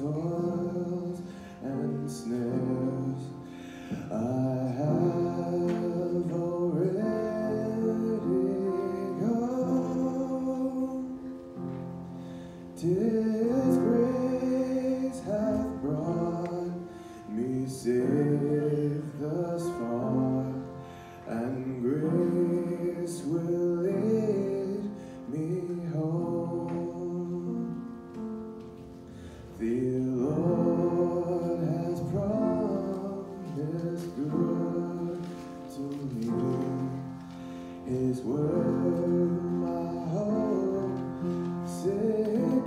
time.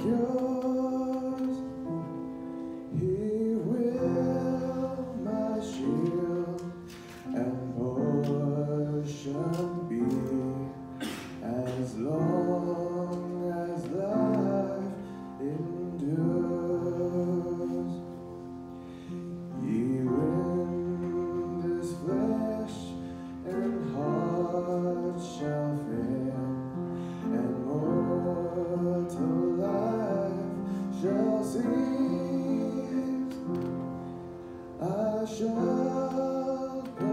Secures. I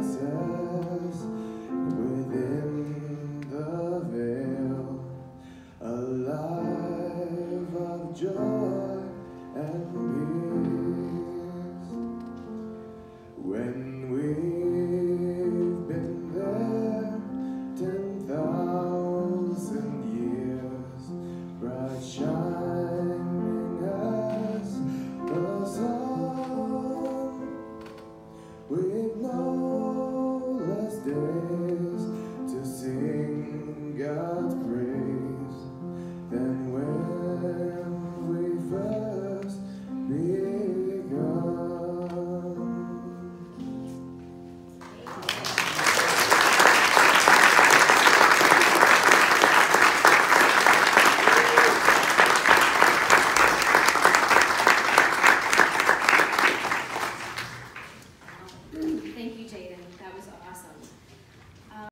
shall